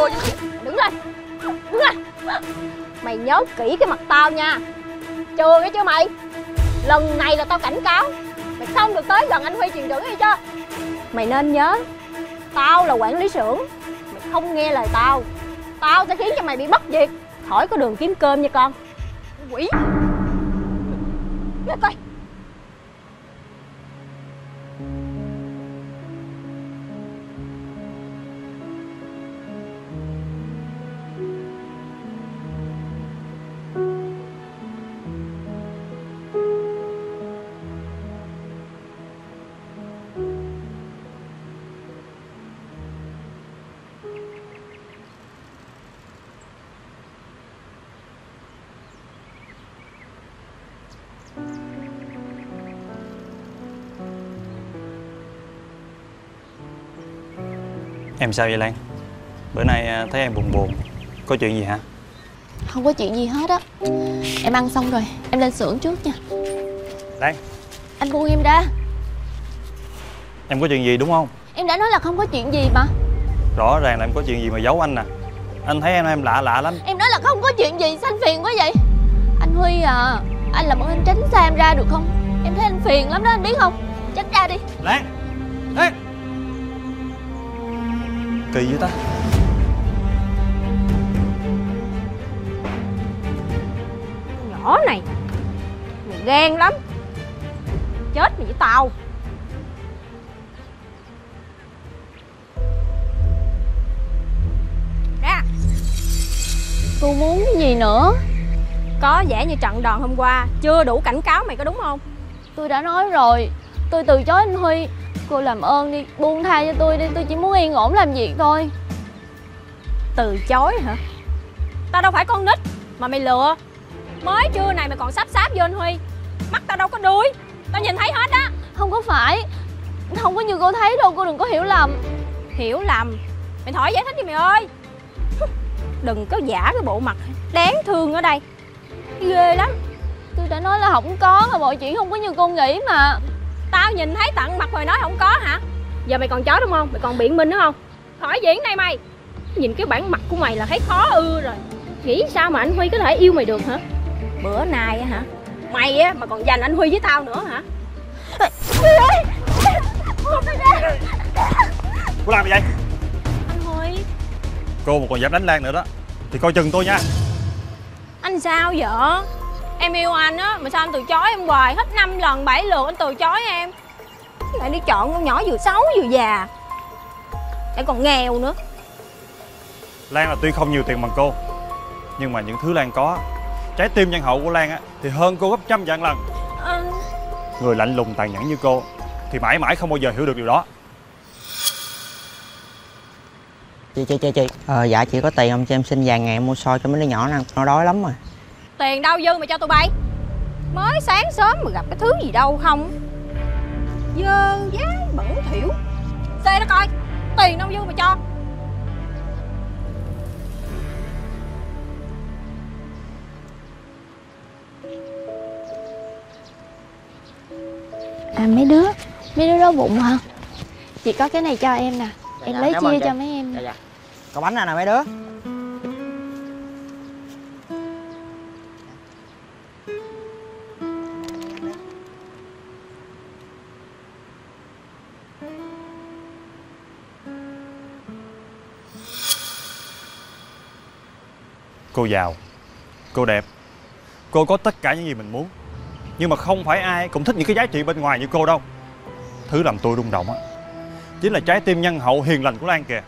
đùa đứng lên. Đứng lên. Mày nhớ kỹ cái mặt tao nha. Chưa nghe chưa mày? Lần này là tao cảnh cáo. Mày không được tới gần anh huy truyền trưởng hay chưa? Mày nên nhớ, tao là quản lý xưởng. Mày không nghe lời tao. Tao sẽ khiến cho mày bị mất việc. Khỏi có đường kiếm cơm nha con. Quỷ. Nghe coi. Em sao vậy Lan? Bữa nay à, thấy em buồn buồn. Có chuyện gì hả? Không có chuyện gì hết á. Em ăn xong rồi Em lên xưởng trước nha. Lan. Anh buông em ra. Em có chuyện gì đúng không? Em đã nói là không có chuyện gì mà. Rõ ràng là em có chuyện gì mà giấu anh nè Anh thấy em em lạ lạ lắm. Em nói là không có chuyện gì Sao anh phiền quá vậy. Anh Huy à Anh làm ơn anh tránh xa em ra được không? Em thấy anh phiền lắm đó anh biết không? Tránh ra đi. Lan Kỳ dữ ta? Nhỏ này mày ghen lắm. Chết mày với tao. Ra Cô muốn cái gì nữa? Có vẻ như trận đòn hôm qua chưa đủ cảnh cáo mày có đúng không? Tôi đã nói rồi Tôi từ chối anh Huy Cô làm ơn đi Buông tha cho tôi đi Tôi chỉ muốn yên ổn làm việc thôi. Từ chối hả? Tao đâu phải con nít mà mày lừa. Mới trưa này mày còn sắp sáp vô anh huy. Mắt tao đâu có đuôi tao nhìn thấy hết á. Không có phải. Không có như cô thấy đâu Cô đừng có hiểu lầm. Hiểu lầm? Mày thổi giải thích đi mày ơi. Đừng có giả cái bộ mặt đáng thương ở đây. Ghê lắm. Tôi đã nói là không có mà mọi chuyện không có như cô nghĩ mà tao nhìn thấy tận mặt mày nói không có hả? Giờ mày còn chó đúng không? Mày còn biện minh nữa không? Khỏi diễn đây mày. Nhìn cái bản mặt của mày là thấy khó ưa rồi. Nghĩ sao mà anh huy có thể yêu mày được hả? Bữa nay á hả? Mày á mà còn giành anh huy với tao nữa hả? Cô làm gì vậy? anh huy. Cô mà còn dám đánh Lan nữa đó Thì coi chừng tôi nha. Anh sao vậy em yêu anh á mà sao anh từ chối em hoài? Hết năm lần bảy lượt anh từ chối em. Lại đi chọn con nhỏ vừa xấu vừa già. Lại còn nghèo nữa. Lan là tuy không nhiều tiền bằng cô Nhưng mà những thứ Lan có Trái tim nhân hậu của Lan á Thì hơn cô gấp trăm vạn lần. Anh Người lạnh lùng tàn nhẫn như cô Thì mãi mãi không bao giờ hiểu được điều đó. Chị chị chị chị. Ờ dạ chị có tiền không? Cho em xin vài ngàn em mua xôi cho mấy đứa nhỏ nó ăn nó đói lắm rồi tiền đâu dư mà cho tụi bay. Mới sáng sớm mà gặp cái thứ gì đâu không? Dơ dái bẩn thỉu. Xê nó coi tiền đâu dư mà cho. À mấy đứa Mấy đứa đói bụng hả? Chị có cái này cho em nè. Em dạ, lấy chia cho mấy em. Dạ dạ. Có bánh nào nè mấy đứa Cô giàu. Cô đẹp. Cô có tất cả những gì mình muốn. Nhưng mà không phải ai cũng thích những cái giá trị bên ngoài như cô đâu. Thứ làm tôi rung động á, Chính là trái tim nhân hậu hiền lành của Lan kìa.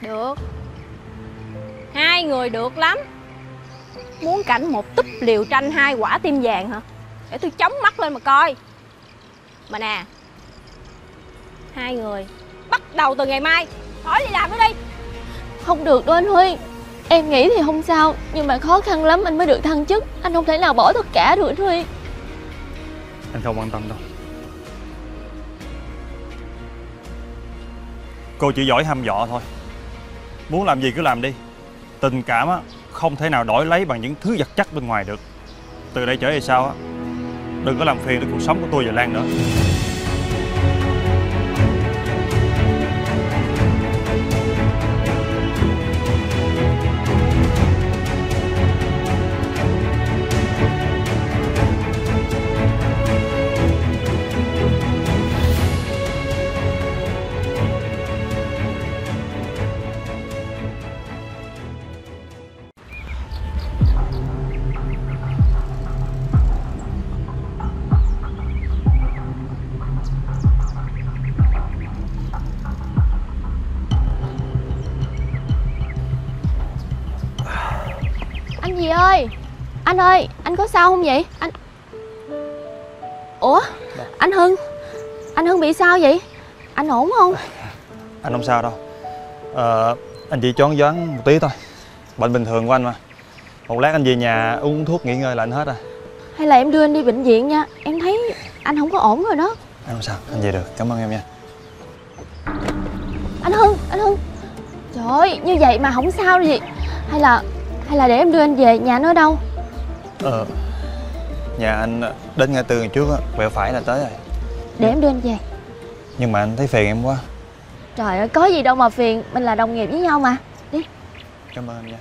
Được. Hai người được lắm. Muốn cảnh một túp liều tranh hai quả tim vàng hả? Để tôi chống mắt lên mà coi. Mà nè, hai người bắt đầu từ ngày mai. Khỏi đi làm nữa đi. Không được đâu anh Huy. Em nghĩ thì không sao, Nhưng mà khó khăn lắm anh mới được thăng chức. Anh không thể nào bỏ tất cả được Huy Anh không quan tâm đâu. Cô chỉ giỏi hăm dọ thôi. Muốn làm gì cứ làm đi. Tình cảm á, không thể nào đổi lấy bằng những thứ vật chất bên ngoài được. Từ đây trở về sau á, Đừng có làm phiền đến cuộc sống của tôi và Lan nữa. Anh ơi Anh có sao không vậy? Anh Ủa? Anh Hưng? Anh Hưng bị sao vậy? Anh ổn không? Anh không sao đâu. Ờ, anh chỉ choáng váng một tí thôi. Bệnh bình thường của anh mà. Một lát anh về nhà uống thuốc nghỉ ngơi là anh hết rồi. Hay là em đưa anh đi bệnh viện nha. Em thấy anh không có ổn rồi đó. Anh không sao, anh về được, cảm ơn em nha. Anh Hưng Anh Hưng. Trời ơi như vậy mà không sao gì. Hay là Hay là để em đưa anh về nhà nó đâu Ờ, nhà anh đến ngã tư ngày trước á, quẹo phải là tới rồi. Để em đưa anh về. Nhưng mà anh thấy phiền em quá. Trời ơi có gì đâu mà phiền Mình là đồng nghiệp với nhau mà. Đi. Cảm ơn em nha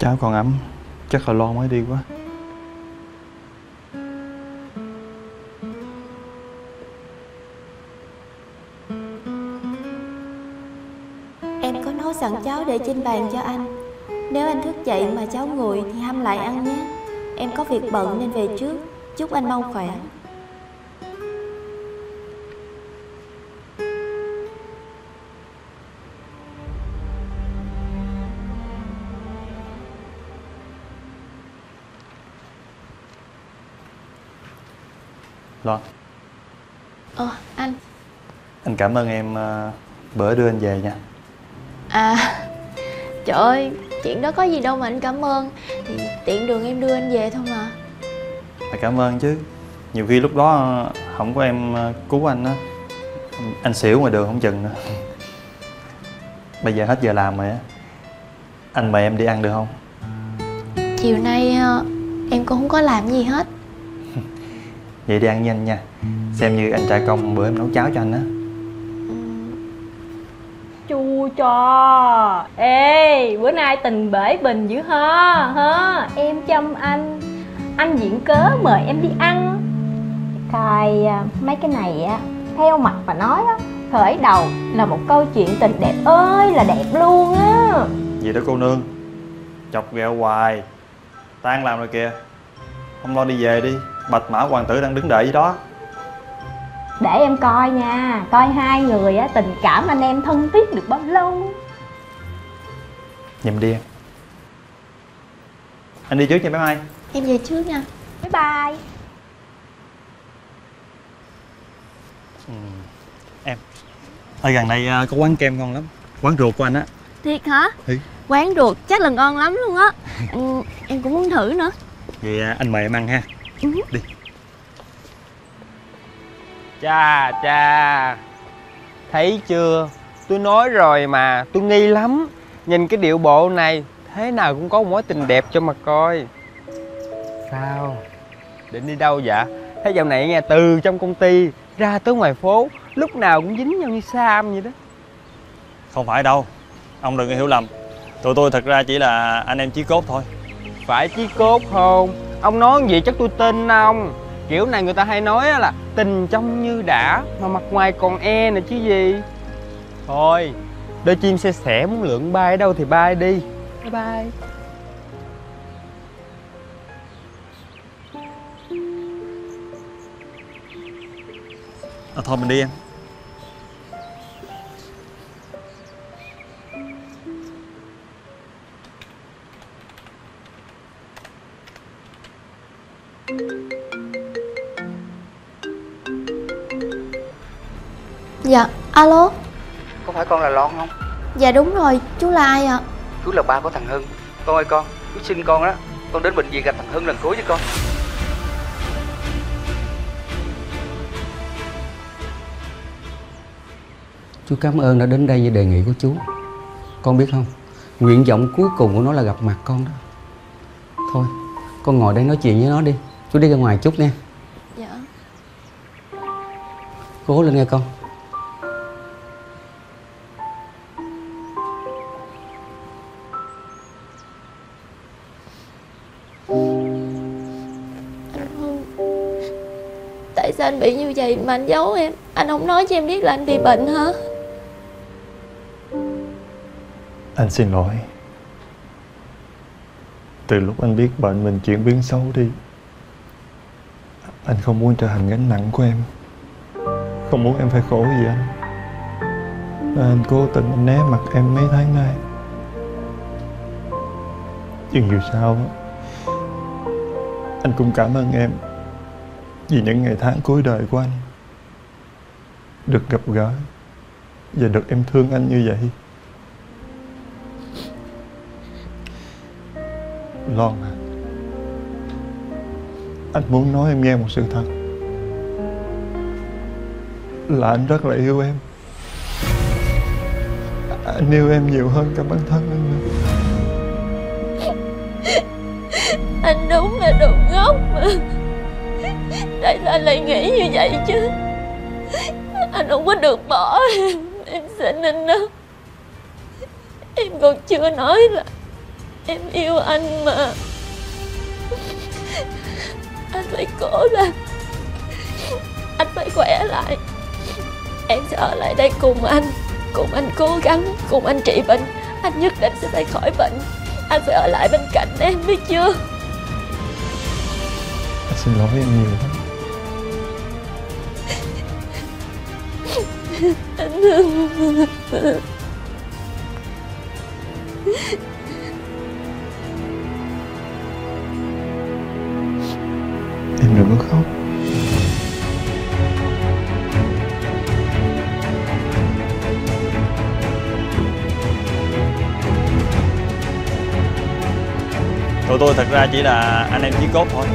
cháu còn ấm. Chắc là lo mới đi quá. Em có nấu sẵn cháo để trên bàn cho anh. Nếu anh thức dậy mà cháu nguội thì hâm lại ăn nhé. Em có việc bận nên về trước. Chúc anh mau khỏe. Lo Ờ anh. Anh cảm ơn em ờ, bữa đưa anh về nha. À Trời ơi Chuyện đó có gì đâu mà anh cảm ơn. Thì tiện đường em đưa anh về thôi mà. Phải cảm ơn chứ. Nhiều khi lúc đó ờ, không có em ờ, cứu anh á Anh xỉu ngoài đường không chừng nữa. Bây giờ hết giờ làm rồi á. Anh mời em đi ăn được không? Chiều nay em cũng không có làm gì hết Vậy đi ăn nhanh nha. Xem như anh trả công bữa em nấu cháo cho anh á. Chu cho. Ê bữa nay tình bể bình dữ ha ha. Em chăm anh. Anh diễn cớ mời em đi ăn. Coi à, mấy cái này á Theo mặt mà nói á Khởi đầu là một câu chuyện tình đẹp ơi là đẹp luôn á. Gì đó cô nương? Chọc ghẹo hoài. Tan làm rồi kìa. Không lo đi về đi Bạch mã hoàng tử đang đứng đợi dưới đó. Để em coi nha Coi hai người á tình cảm anh em thân thiết được bao lâu. Nhìn đi em. Anh đi trước nha bé Mai. Em về trước nha. Bye bye. Em. Ở gần đây à, có quán kem ngon lắm. Quán ruột của anh á. Thiệt hả? Ừ. Quán ruột chắc là ngon lắm luôn á. Ừ, Em cũng muốn thử nữa. Vậy à, anh mời em ăn ha Đi. Chà chà Thấy chưa? Tôi nói rồi mà Tôi nghi lắm. Nhìn cái điệu bộ này Thế nào cũng có một mối tình đẹp cho mà coi. Sao? Định đi đâu vậy? Thấy dạo này nghe từ trong công ty Ra tới ngoài phố Lúc nào cũng dính nhau như Sam vậy đó. Không phải đâu. Ông đừng có hiểu lầm. Tụi tôi thật ra chỉ là anh em chí cốt thôi. Phải chí cốt không Ông nói gì chắc tôi tin ông. Kiểu này người ta hay nói á là Tình trong như đã Mà mặt ngoài còn e nè chứ gì. Thôi Đôi chim xe sẻ muốn lượn bay ở đâu thì bay đi. Bye bye. À, Thôi mình đi em Dạ alo. Có phải con là Lon không? Dạ đúng rồi chú là ai ạ? Chú là ba của thằng Hưng. Con ơi con, chú xin con đó Con đến bệnh viện gặp thằng Hưng lần cuối với con. Chú cảm ơn đã đến đây với đề nghị của chú. Con biết không Nguyện vọng cuối cùng của nó là gặp mặt con đó. Thôi Con ngồi đây nói chuyện với nó đi Chú đi ra ngoài chút nha. Dạ. Cố lên nghe con. Tại sao anh bị như vậy mà anh giấu em? Anh không nói cho em biết là anh bị bệnh hả? Anh xin lỗi. Từ lúc anh biết bệnh mình chuyển biến xấu đi anh không muốn trở thành gánh nặng của em. Không muốn em phải khổ vì anh. Nên anh cố tình anh né mặt em mấy tháng nay. Nhưng dù sao, Anh cũng cảm ơn em Vì những ngày tháng cuối đời của anh Được gặp gỡ Và được em thương anh như vậy. Lon hả anh muốn nói em nghe một sự thật. Là anh rất là yêu em. Anh yêu em nhiều hơn cả bản thân anh nữa. Anh đúng là đồ ngốc mà. Tại sao anh lại nghĩ như vậy chứ? Anh không có được bỏ em. Em xin anh đó Em còn chưa nói là Em yêu anh mà. Anh phải cố lên. Anh phải khỏe lại. Em sẽ ở lại đây cùng anh. Cùng anh cố gắng Cùng anh trị bệnh. Anh nhất định sẽ phải khỏi bệnh. Anh phải ở lại bên cạnh em biết chưa? Anh xin lỗi em nhiều lắm. Anh Em đừng khóc Tụi tôi thật ra chỉ là anh em chí cốt thôi.